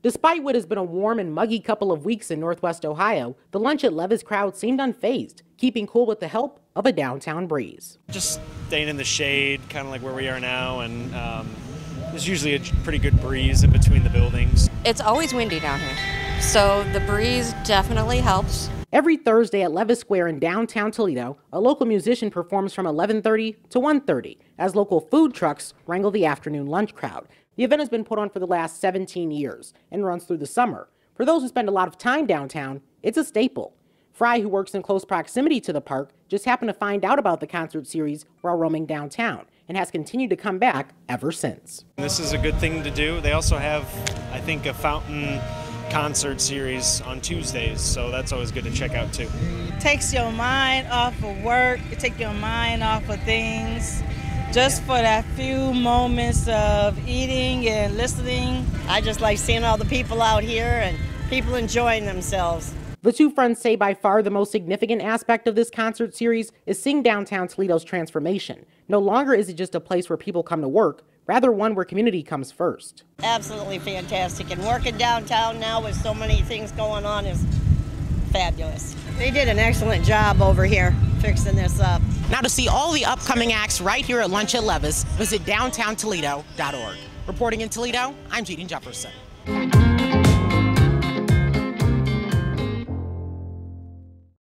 Despite what has been a warm and muggy couple of weeks in Northwest Ohio, the lunch at Levis crowd seemed unfazed, keeping cool with the help of a downtown breeze. Just staying in the shade, kind of like where we are now, and um, there's usually a pretty good breeze in between the buildings. It's always windy down here, so the breeze definitely helps. Every Thursday at Levis Square in downtown Toledo, a local musician performs from 11:30 to 1:30 as local food trucks wrangle the afternoon lunch crowd. The event has been put on for the last 17 years and runs through the summer. For those who spend a lot of time downtown, it's a staple. Fry, who works in close proximity to the park, just happened to find out about the concert series while roaming downtown and has continued to come back ever since. This is a good thing to do. They also have, I think, a fountain concert series on Tuesdays, so that's always good to check out too. It takes your mind off of work, it takes your mind off of things. Just for that few moments of eating and listening. I just like seeing all the people out here and people enjoying themselves. The two friends say by far the most significant aspect of this concert series is seeing downtown Toledo's transformation. No longer is it just a place where people come to work, rather one where community comes first. Absolutely fantastic. And working downtown now with so many things going on is fabulous. They did an excellent job over here fixing this up. Now to see all the upcoming acts right here at Lunch at Levis, visit downtowntoledo.org. Reporting in Toledo, I'm Jaden Jefferson.